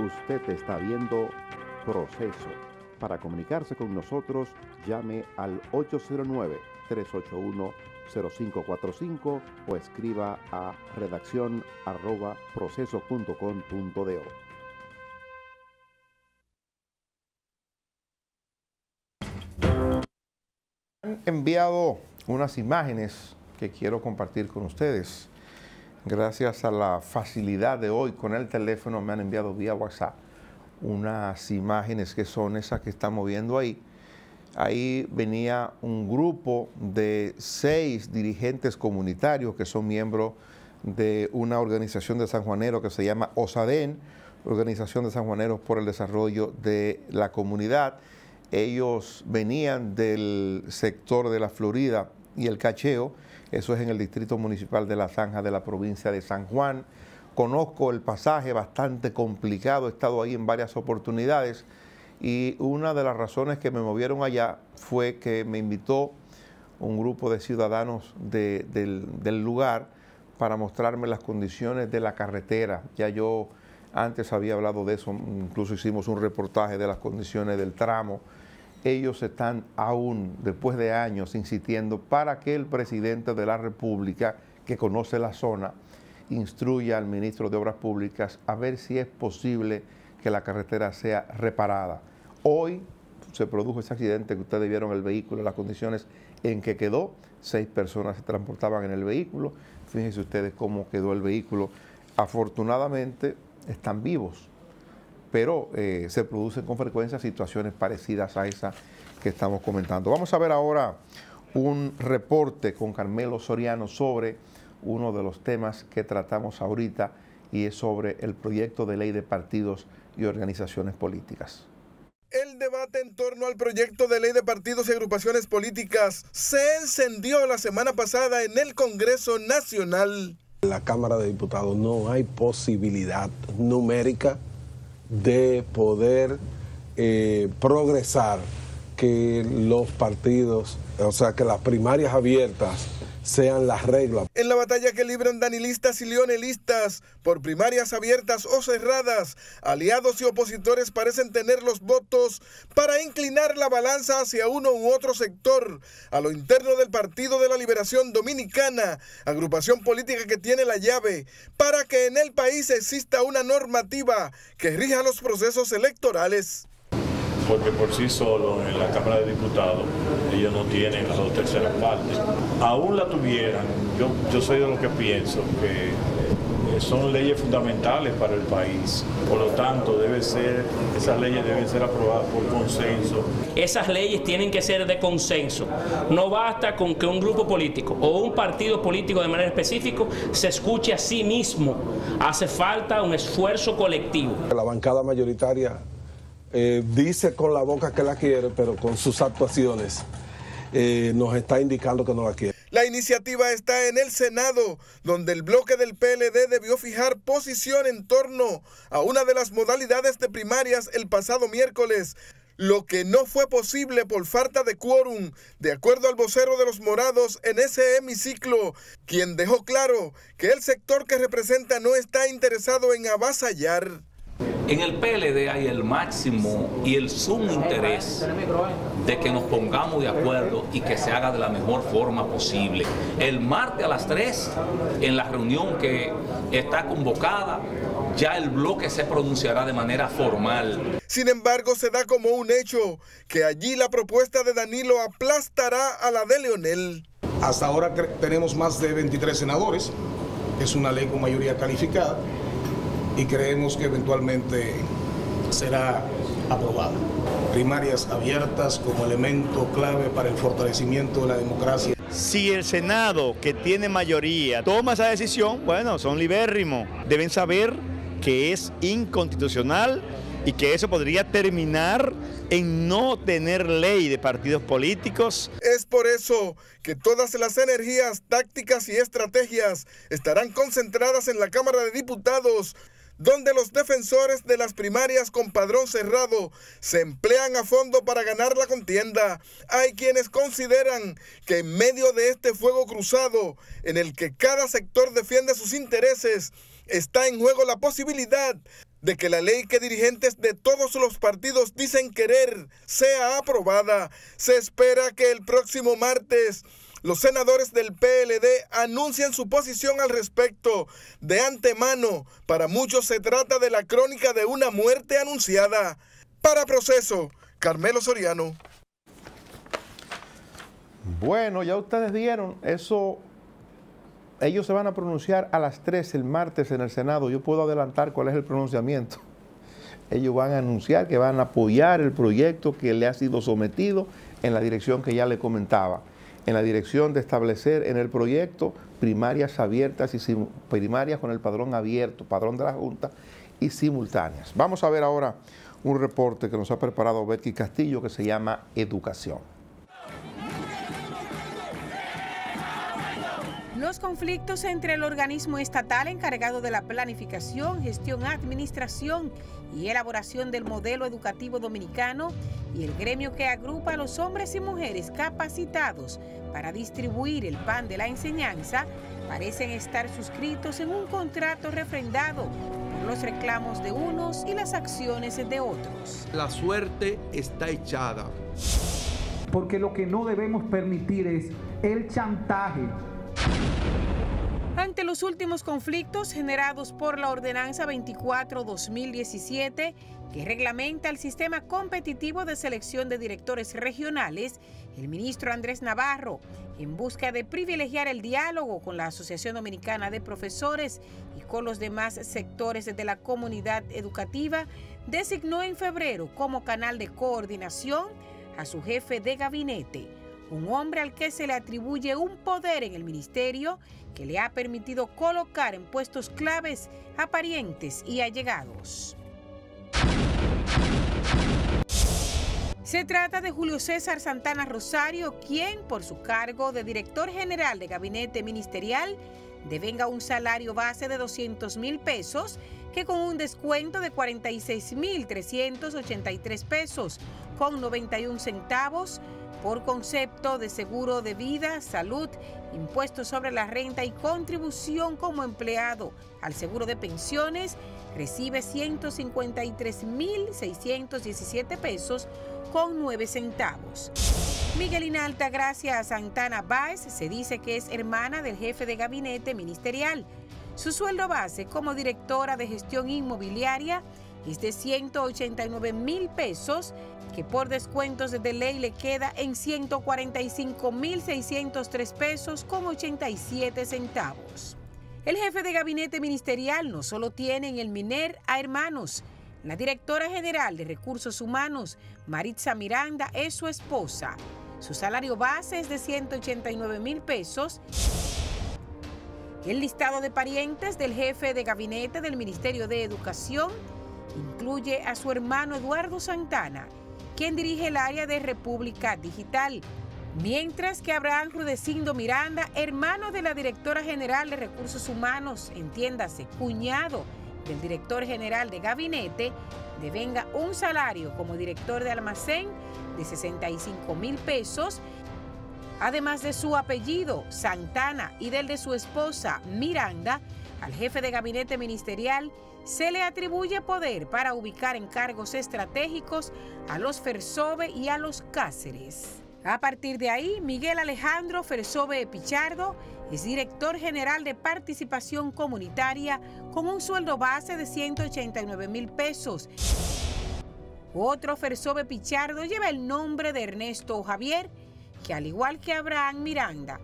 Usted está viendo Proceso. Para comunicarse con nosotros, llame al 809-381-0545 o escriba a redacción. Han enviado unas imágenes que quiero compartir con ustedes. Gracias a la facilidad de hoy con el teléfono me han enviado vía WhatsApp unas imágenes que son esas que estamos viendo ahí. Ahí venía un grupo de seis dirigentes comunitarios que son miembros de una organización de San Juanero que se llama OSADEN, Organización de San Juaneros por el Desarrollo de la Comunidad. Ellos venían del sector de la Florida y el Cacheo, eso es en el Distrito Municipal de La Zanja de la provincia de San Juan. Conozco el pasaje bastante complicado, he estado ahí en varias oportunidades y una de las razones que me movieron allá fue que me invitó un grupo de ciudadanos del, lugar para mostrarme las condiciones de la carretera. Ya yo antes había hablado de eso, incluso hicimos un reportaje de las condiciones del tramo ellos están aún, después de años, insistiendo para que el presidente de la República, que conoce la zona, instruya al ministro de Obras Públicas a ver si es posible que la carretera sea reparada. Hoy se produjo ese accidente que ustedes vieron el vehículo, las condiciones en que quedó, seis personas se transportaban en el vehículo, fíjense ustedes cómo quedó el vehículo. Afortunadamente están vivos, pero eh, se producen con frecuencia situaciones parecidas a esa que estamos comentando. Vamos a ver ahora un reporte con Carmelo Soriano sobre uno de los temas que tratamos ahorita y es sobre el proyecto de ley de partidos y organizaciones políticas. El debate en torno al proyecto de ley de partidos y agrupaciones políticas se encendió la semana pasada en el Congreso Nacional. En la Cámara de Diputados no hay posibilidad numérica de poder eh, progresar que los partidos, o sea, que las primarias abiertas sean las reglas. La batalla que libran danilistas y leonelistas. Por primarias abiertas o cerradas, aliados y opositores parecen tener los votos para inclinar la balanza hacia uno u otro sector, a lo interno del Partido de la Liberación Dominicana, agrupación política que tiene la llave para que en el país exista una normativa que rija los procesos electorales. Porque por sí solo en la Cámara de Diputados ellos no tienen las dos terceras partes. Aún la tuvieran, yo, yo soy de los que pienso que eh, son leyes fundamentales para el país. Por lo tanto, debe ser, esas leyes deben ser aprobadas por consenso. Esas leyes tienen que ser de consenso. No basta con que un grupo político o un partido político de manera específica se escuche a sí mismo. Hace falta un esfuerzo colectivo. La bancada mayoritaria eh, dice con la boca que la quiere, pero con sus actuaciones eh, nos está indicando que no la quiere. La iniciativa está en el Senado, donde el bloque del PLD debió fijar posición en torno a una de las modalidades de primarias el pasado miércoles, lo que no fue posible por falta de quórum, de acuerdo al vocero de los morados en ese hemiciclo, quien dejó claro que el sector que representa no está interesado en avasallar. En el PLD hay el máximo y el sumo interés de que nos pongamos de acuerdo y que se haga de la mejor forma posible. El martes a las 3, en la reunión que está convocada, ya el bloque se pronunciará de manera formal. Sin embargo, se da como un hecho que allí la propuesta de Danilo aplastará a la de Leonel. Hasta ahora tenemos más de 23 senadores, es una ley con mayoría calificada y creemos que eventualmente será aprobada. Primarias abiertas como elemento clave para el fortalecimiento de la democracia. Si el Senado, que tiene mayoría, toma esa decisión, bueno, son libérrimos. Deben saber que es inconstitucional y que eso podría terminar en no tener ley de partidos políticos. Es por eso que todas las energías, tácticas y estrategias estarán concentradas en la Cámara de Diputados donde los defensores de las primarias con padrón cerrado se emplean a fondo para ganar la contienda. Hay quienes consideran que en medio de este fuego cruzado, en el que cada sector defiende sus intereses, está en juego la posibilidad de que la ley que dirigentes de todos los partidos dicen querer sea aprobada. Se espera que el próximo martes los senadores del PLD anuncien su posición al respecto de antemano. Para muchos se trata de la crónica de una muerte anunciada. Para proceso, Carmelo Soriano. Bueno, ya ustedes vieron, eso, ellos se van a pronunciar a las 3 el martes en el Senado. Yo puedo adelantar cuál es el pronunciamiento. Ellos van a anunciar que van a apoyar el proyecto que le ha sido sometido en la dirección que ya le comentaba en la dirección de establecer en el proyecto primarias abiertas y primarias con el padrón abierto, padrón de la Junta y simultáneas. Vamos a ver ahora un reporte que nos ha preparado Betty Castillo que se llama Educación. Los conflictos entre el organismo estatal encargado de la planificación, gestión, administración y elaboración del modelo educativo dominicano y el gremio que agrupa a los hombres y mujeres capacitados para distribuir el pan de la enseñanza parecen estar suscritos en un contrato refrendado por los reclamos de unos y las acciones de otros. La suerte está echada. Porque lo que no debemos permitir es el chantaje ante los últimos conflictos generados por la Ordenanza 24-2017, que reglamenta el sistema competitivo de selección de directores regionales, el ministro Andrés Navarro, en busca de privilegiar el diálogo con la Asociación Dominicana de Profesores y con los demás sectores de la comunidad educativa, designó en febrero como canal de coordinación a su jefe de gabinete, un hombre al que se le atribuye un poder en el ministerio que le ha permitido colocar en puestos claves a parientes y allegados. Se trata de Julio César Santana Rosario, quien, por su cargo de director general de gabinete ministerial, devenga un salario base de 200 mil pesos, que con un descuento de 46 mil 383 pesos con 91 centavos por concepto de seguro de vida, salud, impuestos sobre la renta y contribución como empleado al seguro de pensiones, recibe 153.617 pesos con 9 centavos. Miguelina Altagracia Santana Báez se dice que es hermana del jefe de gabinete ministerial. Su sueldo base como directora de gestión inmobiliaria es de 189 mil pesos que por descuentos de ley le queda en 145.603 pesos con 87 centavos. El jefe de gabinete ministerial no solo tiene en el MINER a hermanos, la directora general de Recursos Humanos, Maritza Miranda, es su esposa. Su salario base es de 189 mil pesos. El listado de parientes del jefe de gabinete del Ministerio de Educación incluye a su hermano Eduardo Santana, quien dirige el área de República Digital, mientras que Abraham Rudecindo Miranda, hermano de la directora general de Recursos Humanos, entiéndase, cuñado del director general de gabinete, devenga un salario como director de almacén de 65 mil pesos, además de su apellido, Santana, y del de su esposa, Miranda, al jefe de gabinete ministerial se le atribuye poder para ubicar en cargos estratégicos a los Fersobe y a los Cáceres. A partir de ahí, Miguel Alejandro Fersobe Pichardo es director general de participación comunitaria con un sueldo base de 189 mil pesos. Otro Fersobe Pichardo lleva el nombre de Ernesto Javier, que al igual que Abraham Miranda,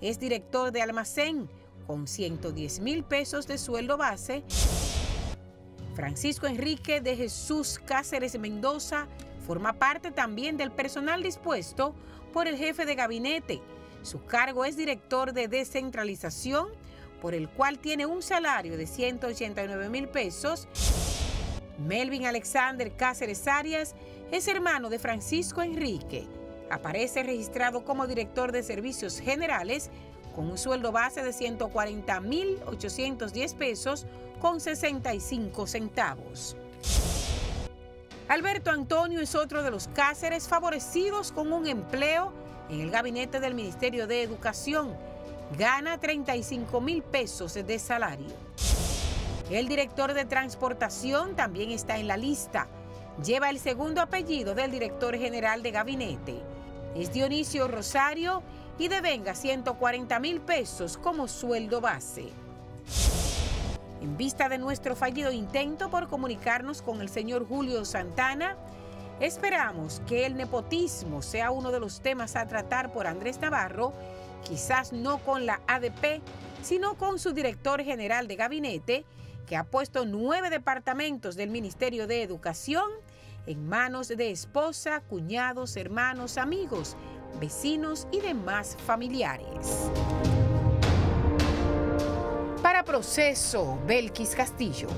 es director de almacén con 110 mil pesos de sueldo base Francisco Enrique de Jesús Cáceres Mendoza forma parte también del personal dispuesto por el jefe de gabinete. Su cargo es director de descentralización, por el cual tiene un salario de 189 mil pesos. Melvin Alexander Cáceres Arias es hermano de Francisco Enrique. Aparece registrado como director de servicios generales con un sueldo base de 140 mil 810 pesos con 65 centavos. Alberto Antonio es otro de los Cáceres favorecidos con un empleo en el gabinete del Ministerio de Educación. Gana 35 mil pesos de salario. El director de transportación también está en la lista. Lleva el segundo apellido del director general de gabinete. Es Dionisio Rosario y devenga 140 mil pesos como sueldo base. En vista de nuestro fallido intento por comunicarnos con el señor Julio Santana, esperamos que el nepotismo sea uno de los temas a tratar por Andrés Navarro, quizás no con la ADP, sino con su director general de gabinete, que ha puesto nueve departamentos del Ministerio de Educación en manos de esposa, cuñados, hermanos, amigos, vecinos y demás familiares. Para proceso, Belkis Castillo.